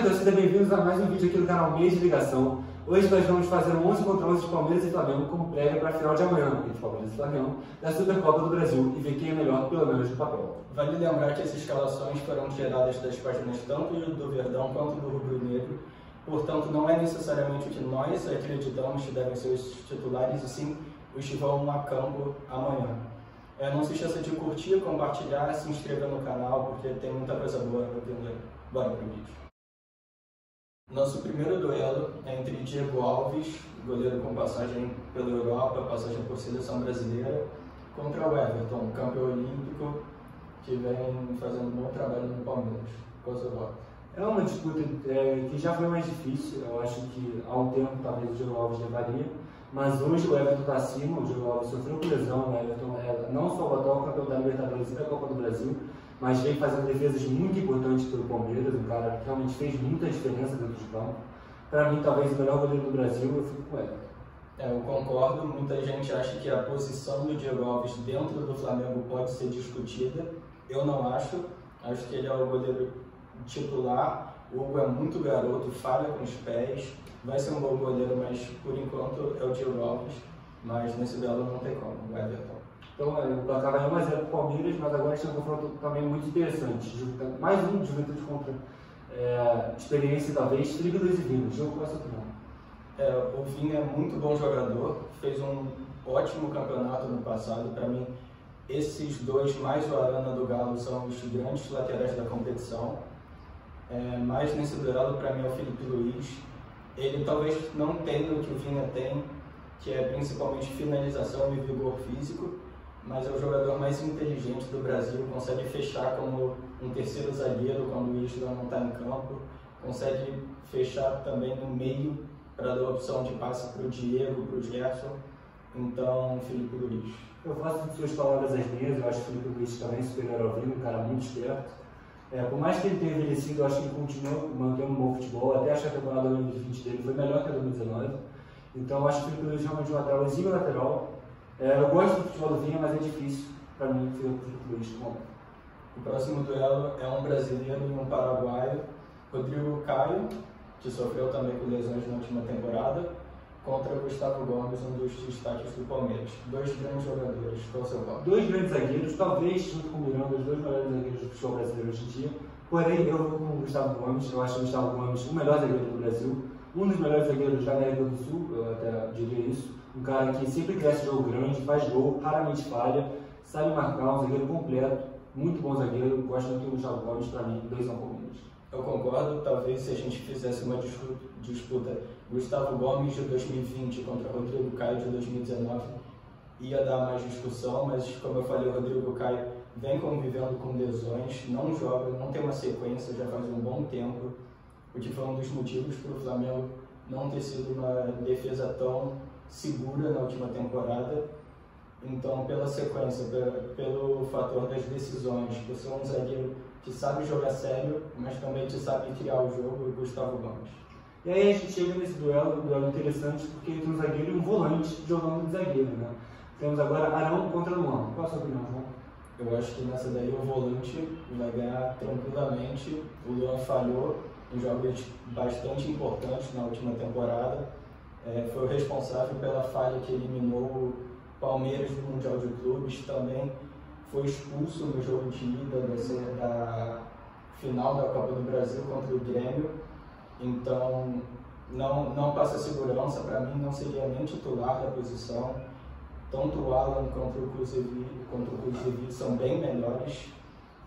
Sejam bem-vindos a mais um vídeo aqui do canal Mês de Ligação. Hoje nós vamos fazer um 11 contra 11 de Palmeiras e Flamengo como prévia para a final de amanhã, entre Palmeiras e Flamengo, da Supercopa do Brasil e ver quem é melhor, pelo menos no papel. Vale lembrar que essas escalações foram tiradas das páginas tanto do Verdão quanto do Rubro Negro, portanto não é necessariamente o que nós acreditamos que devem ser os titulares, e sim os que vão a campo amanhã. É, não se esqueça de curtir, compartilhar, se inscrever no canal, porque tem muita coisa boa vindo aí. Bora pro vídeo. Nosso primeiro duelo é entre Diego Alves, goleiro com passagem pela Europa, passagem por seleção brasileira, contra o Everton, campeão olímpico, que vem fazendo um bom trabalho no Palmeiras. Qual seu voto? É uma disputa é, que já foi mais difícil, eu acho que há um tempo talvez o Diego Alves levaria, mas hoje o Everton está acima, o Diego Alves sofreu lesão, o Everton é não só o atual campeão da Libertadores e da Copa do Brasil, mas vem fazendo defesas muito importantes pelo Palmeiras, um cara que realmente fez muita diferença dentro de campo. Para mim, talvez o melhor goleiro do Brasil, eu fico com o Everton. É, eu concordo, muita gente acha que a posição do Diego Alves dentro do Flamengo pode ser discutida. Eu não acho, acho que ele é o goleiro titular. O Hugo é muito garoto, falha com os pés, vai ser um bom goleiro, mas por enquanto é o Diego Alves. Mas nesse duelo não tem como, o Everton. Então, é, o placar vai 1x0 para o Palmeiras, mas agora está um confronto também muito interessante. Mais um de Juventude contra é, experiência, talvez, Trígolas e Vina. Jogo com essa. É, o Vinha é muito bom jogador, fez um ótimo campeonato no passado. Para mim, esses dois, mais o Arana do Galo, são os grandes laterais da competição. É, mais nesse duelo, para mim, é o Felipe Luiz. Ele talvez não tenha o que o Vinha tem, que é principalmente finalização e vigor físico mas é o jogador mais inteligente do Brasil, consegue fechar como um terceiro zagueiro quando o Isla não está em campo, consegue fechar também no meio para dar opção de passe para o Diego, para o Gerson, então Felipe Luiz. Eu faço de suas palavras as minhas, eu acho que o Felipe Luiz também superior ao Vino, um cara muito esperto. É, por mais que ele tenha envelhecido, eu acho que ele continua mantendo um bom futebol, até acho que a temporada 2020 dele foi melhor que a 2019. Então eu acho que o Felipe Luiz realmente é um lateral exímio lateral, é, eu gosto do futebol do Vinha, mas é difícil para mim ser o Luiz como. O próximo duelo é um brasileiro e um paraguaio, Rodrigo Caio, que sofreu também com lesões na última temporada, contra Gustavo Gomes, um dos destaques do Palmeiras. Dois grandes jogadores. Qual é o seu voto? Dois grandes zagueiros, talvez junto com o Miranda, os dois melhores zagueiros do futebol brasileiro hoje em dia. Porém, eu vou com o Gustavo Gomes. Eu acho o Gustavo Gomes o melhor zagueiro do Brasil, um dos melhores zagueiros da América do Sul, eu até diria isso um cara que sempre cresce jogo grande, faz gol, raramente falha, sabe marcar, um zagueiro completo, muito bom zagueiro, gosto muito do Gustavo Gomes, para mim, dois ao Palmeiras. Eu concordo, talvez se a gente fizesse uma disputa Gustavo Gomes de 2020 contra Rodrigo Caio de 2019, ia dar mais discussão, mas como eu falei, o Rodrigo Caio vem convivendo com lesões, não joga, não tem uma sequência já faz um bom tempo, o que foi um dos motivos para o Flamengo não ter sido uma defesa tão segura na última temporada. Então, pela sequência, pelo fator das decisões, por ser um zagueiro que sabe jogar sério, mas também que sabe criar o jogo, o Gustavo Gomes. E aí a gente chega nesse duelo, um duelo interessante, porque entre um zagueiro e um volante jogando de zagueiro, né? Temos agora Arão contra Luan. Qual a sua opinião, João? Eu acho que nessa daí o volante vai ganhar tranquilamente. O Luan falhou em jogos bastante importantes na última temporada é, foi o responsável pela falha que eliminou o Palmeiras do Mundial de Clubes, também foi expulso no jogo de ida da final da Copa do Brasil contra o Grêmio, então não, não passa segurança, para mim não seria nem titular da posição, tanto o Alan quanto o Kuzevic são bem melhores,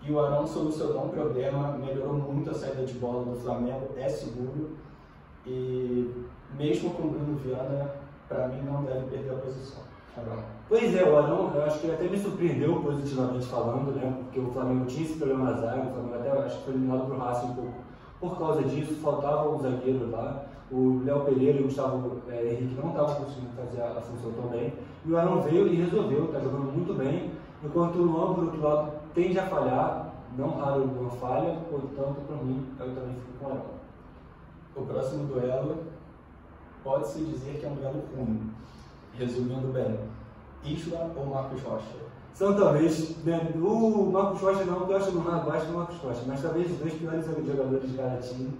e o Arão solucionou um problema, melhorou muito a saída de bola do Flamengo, é seguro, e mesmo com o Bruno Viana, para mim não deve perder a posição. Pois é, o Arão, eu acho que ele até me surpreendeu positivamente falando, né? Porque o Flamengo tinha esse problema na zaga, o Flamengo até acho que foi eliminado para o Racing um pouco por causa disso, faltava um zagueiro lá. O Léo Pereira e o Gustavo é, Henrique não estavam conseguindo fazer a, a função tão bem. E o Arão veio e resolveu, está jogando muito bem. Enquanto o Luan, por outro lado, tende a falhar, não raro o Luan falha, portanto, para mim, eu também fico com o Arão. O próximo duelo pode-se dizer que é um duelo ruim. Resumindo bem, Isla ou Marcos Rocha? São talvez, né, o Marcos Rocha não, eu acho abaixo do Marcos Rocha, mas talvez os dois piores jogadores de cada time.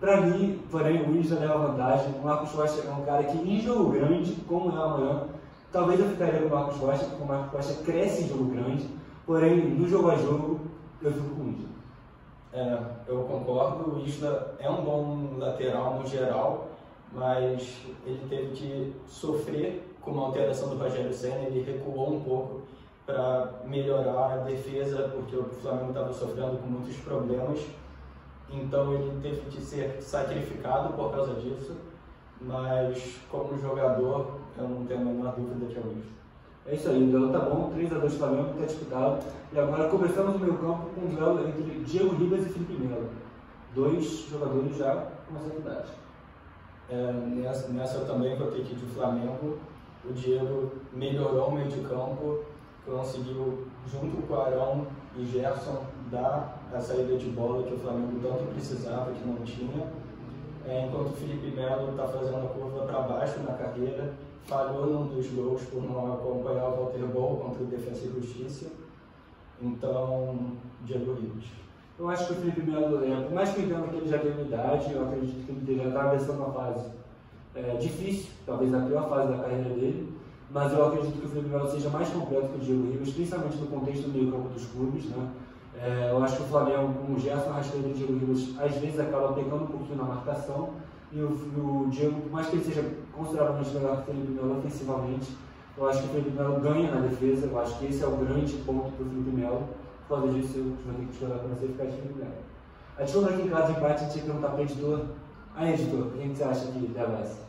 Para mim, porém, o Isla leva vantagem. O Marcos Rocha é um cara que, em jogo grande, como é amanhã, talvez eu ficaria com o Marcos Rocha, porque o Marcos Rocha cresce em jogo grande. Porém, no jogo a jogo, eu fico com o Isla. É, eu concordo. O Isla é um bom lateral no geral, mas ele teve que sofrer com uma alteração do Rogério Senna. Ele recuou um pouco para melhorar a defesa, porque o Flamengo estava sofrendo com muitos problemas. Então ele teve que ser sacrificado por causa disso. Mas como jogador, eu não tenho a menor dúvida que é o. É isso aí, o duelo tá bom, 3x2 Flamengo, está disputado. E agora começamos o meio campo com um duelo entre Diego Ribas e Felipe Melo. Dois jogadores já com essa idade. É, nessa, nessa também vou ter que ir de Flamengo. O Diego melhorou o meio de campo, conseguiu, junto com o Arão e Gerson, dar a saída de bola que o Flamengo tanto precisava, que não tinha. É, enquanto o Felipe Melo está fazendo a curva para baixo na carreira falhou num dos gols por não acompanhar o Walter Ball contra o Defensa e Justiça. Então, Diego Ribas. Eu acho que o Felipe Melo, é, por mais que eu entenda que ele já tem idade, eu acredito que ele esteja atravessando uma fase é, difícil, talvez a pior fase da carreira dele, mas eu acredito que o Felipe Melo seja mais completo que o Diego Ribas, principalmente no contexto do meio campo dos clubes. Né? É, eu acho que o Flamengo, com o Gerson e o Diego Ribas, às vezes acaba pecando um pouquinho na marcação, e o, o Diego, por mais que ele seja consideravelmente melhor que o Felipe Melo ofensivamente, eu acho que o Felipe Melo ganha na defesa, eu acho que esse é o grande ponto para o Felipe Melo. Por causa disso, eu vou ter que chorar para você ficar de Felipe Melo. A gente aqui em casa de empate, a gente que perguntar para o editor. Aí, editor, quem que você acha que leva essa?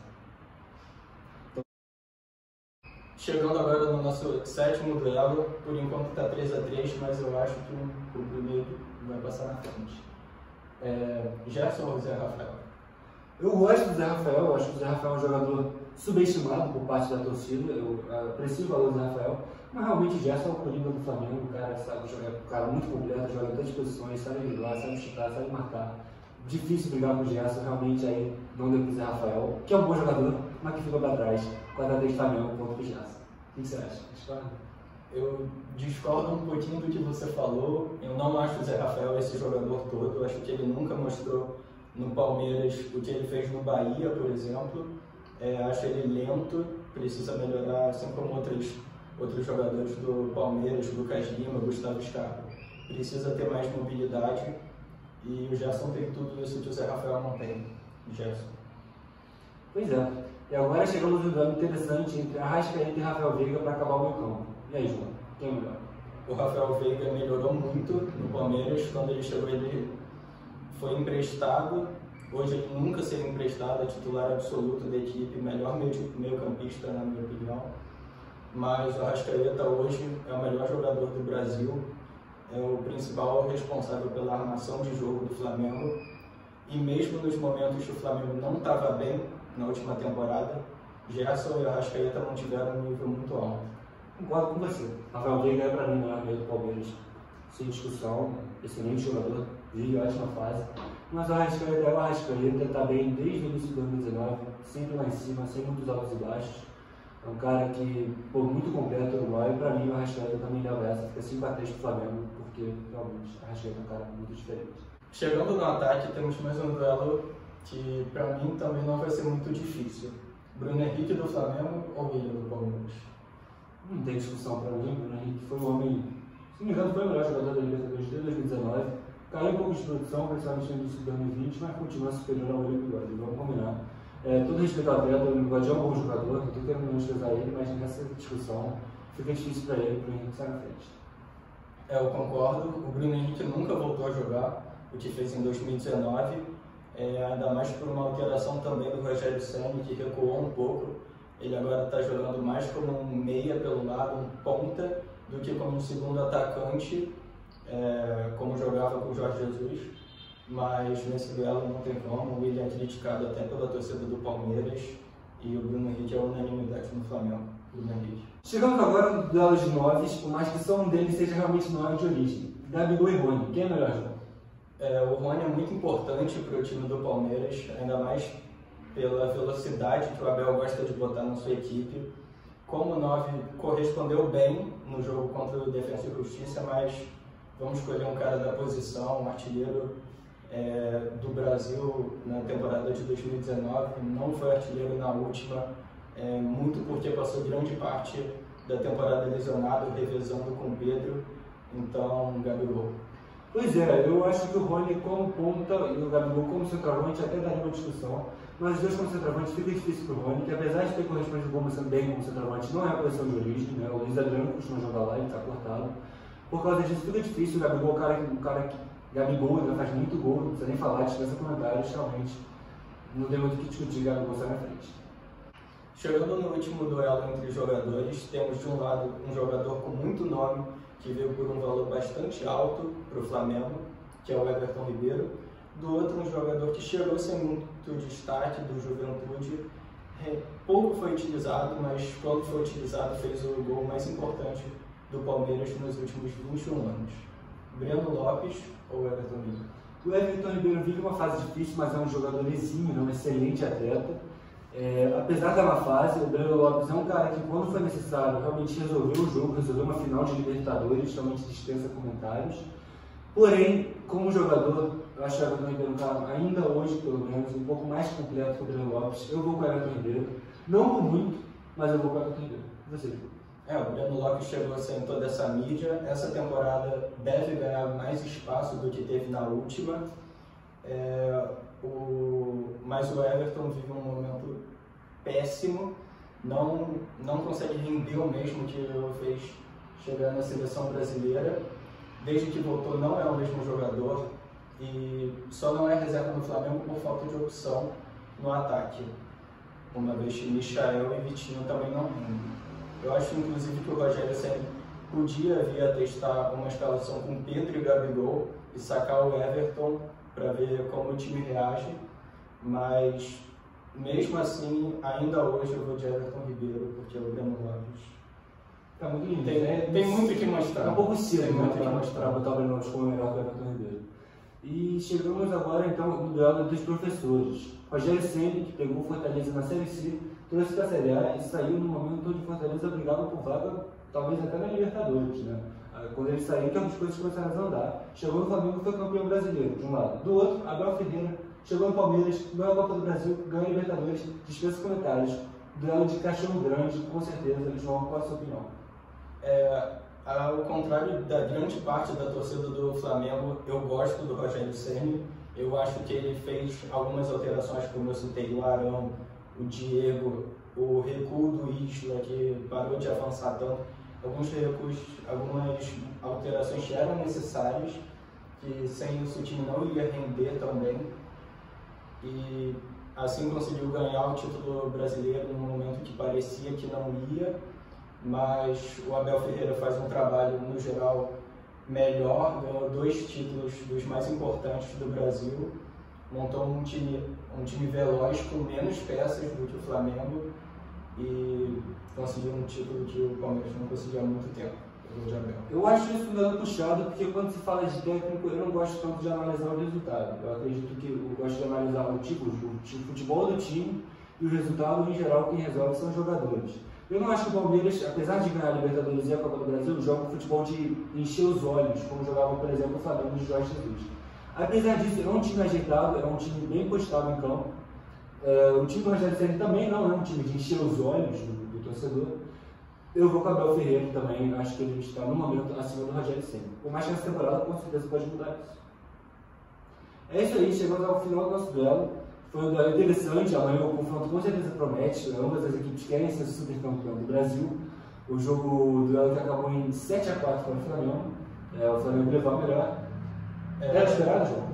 Chegando agora no nosso sétimo duelo, por enquanto está 3x3, mas eu acho que o primeiro vai passar na frente. É, Gerson ou Zé Rafael? Eu gosto do Zé Rafael, eu acho que o Zé Rafael é um jogador subestimado por parte da torcida, eu aprecio o valor do Zé Rafael, mas realmente o Gerson é o coringa do Flamengo, o cara sabe jogar, um cara muito completo, joga em todas as posições, sabe driblar, sabe chutar, sabe marcar. Difícil brigar com o Gerson, realmente aí não deu pro Zé Rafael, que é um bom jogador, mas que ficou para trás, quando a do Flamengo contra o Gerson. O que você acha? Discorda? Eu discordo um pouquinho do que você falou. Eu não acho o Zé Rafael esse jogador todo. Eu acho que ele nunca mostrou no Palmeiras o que ele fez no Bahia, por exemplo. É, acho ele lento, precisa melhorar, assim como outros, outros jogadores do Palmeiras, Lucas Lima, Gustavo Scarpa. Precisa ter mais mobilidade e o Gerson tem tudo isso que o Zé Rafael não tem. Gerson. Pois é. E agora chegamos no duelo interessante entre Arrascaeta e Rafael Veiga para acabar o meu campo. E aí, João? Quem é melhor? O Rafael Veiga melhorou muito no Palmeiras. Quando ele chegou, ele foi emprestado, hoje ele nunca seria emprestado, é titular absoluto da equipe, melhor meio campista na minha opinião. Mas o Arrascaeta hoje é o melhor jogador do Brasil, é o principal responsável pela armação de jogo do Flamengo. E mesmo nos momentos que o Flamengo não estava bem na última temporada, Gerson e Arrascaeta mantiveram um nível muito alto. Concordo com você. Rafael Veiga é para mim o melhor do Palmeiras, sem discussão, excelente jogador vive ótima fase. Mas o Arrascaeta é o Arrascaeta, está bem desde o início de 2019, sempre lá em cima, sem muitos altos e baixos. É um cara que, pô, muito completo Uruguai, e para mim o Arrascaeta também leva essa, fica 5 a 3 pro Flamengo, porque realmente o Arrascaeta é um cara muito diferente. Chegando no ataque, temos mais um duelo que para mim também não vai ser muito difícil. Bruno Henrique do Flamengo ou William do Palmeiras? Não tem discussão para mim, Bruno Henrique foi o homem, se não me engano, foi o melhor jogador da Libertadores de 2019 Caiu um pouco de produção, principalmente no início de 2020, mas continua superior ao William Bigode, vamos combinar. É, todo respeito ao atleta, o William Bigode é um bom jogador, estou querendo menosprezar ele, mas nessa discussão fica difícil para ele, para o Henrique sair na frente. É, eu concordo, o Bruno Henrique nunca voltou a jogar, o que fez em 2019, é, ainda mais por uma alteração também do Rogério Senna, que recuou um pouco. Ele agora está jogando mais como um meia pelo lado, um ponta, do que como um segundo atacante é, como jogava com o Jorge Jesus, mas nesse duelo não tem como. O William é criticado até pela torcida do Palmeiras e o Bruno Henrique é unanimidade no Flamengo. Bruno Henrique. Chegamos agora no duelo de noves, por mais que só um deles seja realmente nove de origem. Gabigol e Rony, quem é melhor jogador? É, o Rony é muito importante para o time do Palmeiras, ainda mais pela velocidade que o Abel gosta de botar na sua equipe. Como 9 correspondeu bem no jogo contra o Defensa e Justiça, mas vamos escolher um cara da posição, um artilheiro é, do Brasil na temporada de 2019, não foi artilheiro na última, é, muito porque passou grande parte da temporada lesionado, revezando com o Pedro, então Gabigol. Pois é, eu acho que o Rony como ponta e o Gabigol como centroavante até daria uma discussão, mas dois como centroavante fica difícil para o Rony, que apesar de ter correspondido como bem como centroavante, não é a posição de origem, né? o Luiz Adriano costuma jogar lá, ele está cortado. Por causa disso fica difícil, o Gabigol é um cara, um cara que Gabigol né, faz muito gol, não precisa nem falar, dispensa comentários, realmente não tem muito o que discutir, Gabigol sai na frente. Chegando no último duelo entre jogadores, temos de um lado um jogador com muito nome, que veio por um valor bastante alto para o Flamengo, que é o Everton Ribeiro. Do outro, um jogador que chegou sem destaque do Juventude, pouco foi utilizado, mas quando foi utilizado fez o gol mais importante do Palmeiras nos últimos 21 anos. Breno Lopes ou Everton Ribeiro? O Everton Ribeiro vive uma fase difícil, mas é um jogador exímio, um excelente atleta. É, apesar da fase, o Breno Lopes é um cara que, quando foi necessário, realmente resolveu o jogo, resolveu uma final de Libertadores, realmente dispensa comentários. Porém, como jogador, eu acho o Everton um cara, ainda hoje, pelo menos, um pouco mais completo que o Breno Lopes. Eu vou com o Everton Ribeiro, não por muito, mas eu vou com o Everton Ribeiro. Você, é, o Breno Lopes chegou sem toda essa mídia. Essa temporada deve ganhar mais espaço do que teve na última. É, o, mas o Everton vive um momento péssimo. Não, não consegue render o mesmo que fez chegar na seleção brasileira. Desde que voltou, não é o mesmo jogador. E só não é reserva no Flamengo por falta de opção no ataque. Uma vez que Michael e Vitinho também não rendem. Eu acho, inclusive, que o Rogério sempre podia vir a testar uma escalação com Pedro e Gabigol e sacar o Everton para ver como o time reage, mas mesmo assim, ainda hoje eu vou de Everton Ribeiro, porque o Breno Lopes tá muito lindo. Tem, né? tem muito que mostrar. É um pouco cedo tem muito né, que mostrar. botar o Breno Lopes como melhor que o Everton Ribeiro. E chegamos agora então no duelo dos professores. Rogério Senna, que pegou Fortaleza na Série C, trouxe para a Série A e saiu no momento onde Fortaleza brigava por vaga, talvez até na Libertadores. Né? Quando ele saiu, que algumas coisas começaram a andar. Chegou no Flamengo foi campeão brasileiro, de um lado. Do outro, Abel Ferreira chegou no Palmeiras, ganhou a Copa do Brasil, ganhou a Libertadores, dispensa comentários. Duelo de cachorro grande, com certeza. João, qual a sua opinião? É, ao contrário da grande parte da torcida do Flamengo, eu gosto do Rogério Ceni. Eu acho que ele fez algumas alterações, como eu citei, o Arão, o Diego, o recuo do Isla, que parou de avançar tanto. Alguns recuos, algumas alterações eram necessárias, que sem isso o time não ia render também. E assim conseguiu ganhar o título brasileiro num momento que parecia que não ia mas o Abel Ferreira faz um trabalho, no geral, melhor, ganhou dois títulos dos mais importantes do Brasil, montou um time, um time veloz com menos peças do que o Flamengo e conseguiu um título que o Palmeiras não conseguiu há muito tempo. Eu acho isso dado puxado, porque quando se fala de técnico, eu não gosto tanto de analisar o resultado. Eu acredito que eu gosto de analisar o tipo, o tipo futebol do time e o resultado, em geral, quem resolve são os jogadores. Eu não acho que o Palmeiras, apesar de ganhar a Libertadores e a Copa do Brasil, joga um futebol de encher os olhos, como jogava, por exemplo, o Flamengo de Jorge Jesus. Apesar disso, é um time ajeitado, é um time bem postado em campo. É, o time do Rogério Senna também não é um time de encher os olhos do, do torcedor. Eu vou com o Abel Ferreira também, acho que ele está no momento acima do Rogério Senna. Por mais que essa temporada com certeza pode mudar isso. É isso aí, chegamos ao final do nosso duelo. Foi um duelo interessante, amanhã o confronto com certeza promete, ambas as equipes querem ser supercampeão do Brasil. O jogo, o duelo que acabou em 7 a 4 para o Flamengo, é, o Flamengo levou a melhor. É, Era esperado, João?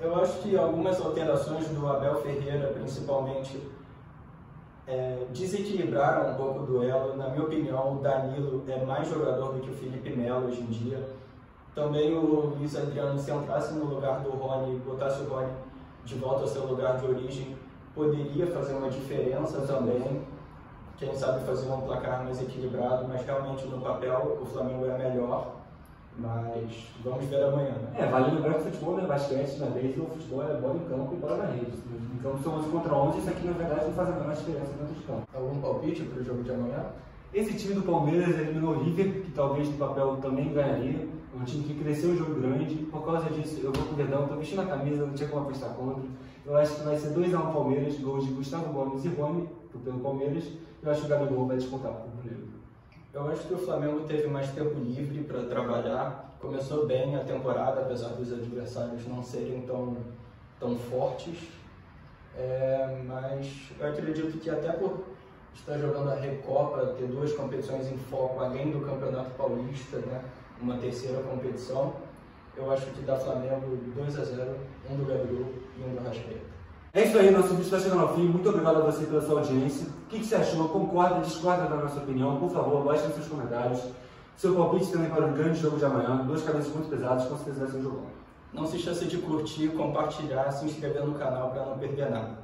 Eu acho que algumas alterações do Abel Ferreira, principalmente, é, desequilibraram um pouco o duelo. Na minha opinião, o Danilo é mais jogador do que o Felipe Melo hoje em dia. Também o Luiz Adriano, se entrasse no lugar do Rony, botasse o Rony de volta ao seu lugar de origem poderia fazer uma diferença também. Quem sabe fazer um placar mais equilibrado, mas realmente no papel o Flamengo é melhor. Mas vamos ver amanhã. Né? É, vale lembrar que o futebol não é basquete, na vez o futebol é bola em campo e bola na rede. Em campo são 11 contra 11, isso aqui na verdade não faz a menor diferença dentro de campo. Algum palpite para o jogo de amanhã? Esse time do Palmeiras eliminou o River, que talvez no papel também ganharia. Um time que cresceu jogo grande. Por causa disso, eu vou com o Verdão, tô vestindo a camisa, não tinha como apostar contra. Eu acho que vai ser 2x1 um Palmeiras, gols de Gustavo Gomes e Rony, pelo Palmeiras. Eu acho que o Gabigol vai descontar o Rubro Eu acho que o Flamengo teve mais tempo livre para trabalhar. Começou bem a temporada, apesar dos adversários não serem tão, tão fortes. É, mas eu acredito que até por estar jogando a Recopa, ter duas competições em foco, além do Campeonato Paulista, né, uma terceira competição, eu acho que dá Flamengo 2 a 0 um do Gabriel e um do Rascaeta. É isso aí, nosso vídeo está chegando ao fim. Muito obrigado a você pela sua audiência. O que, que você achou? Concorda, discorda da nossa opinião? Por favor, baixe nos seus comentários. Seu palpite também para o grande jogo de amanhã. Dois cabeças muito pesados, com certeza vai ser um jogão. Não se esqueça de curtir, compartilhar, se inscrever no canal para não perder nada.